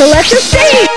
So let's just see.